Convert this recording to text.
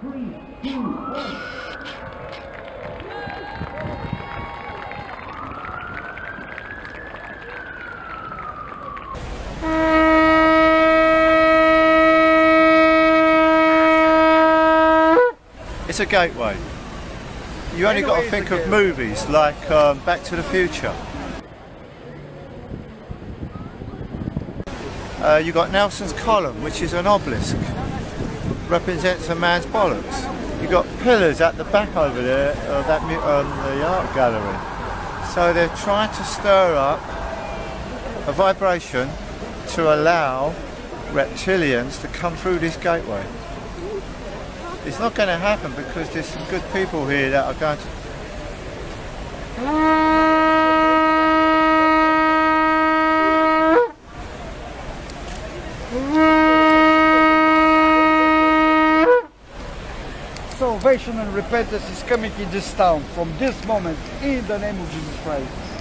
Three, two, one. It's a gateway. You only got to think of movies like um, Back to the Future. Uh, you got Nelson's column, which is an obelisk, represents a man's bollocks. You've got pillars at the back over there of that um, the art gallery. So they're trying to stir up a vibration to allow reptilians to come through this gateway. It's not going to happen because there's some good people here that are going to. Salvation and repentance is coming in this town from this moment in the name of Jesus Christ.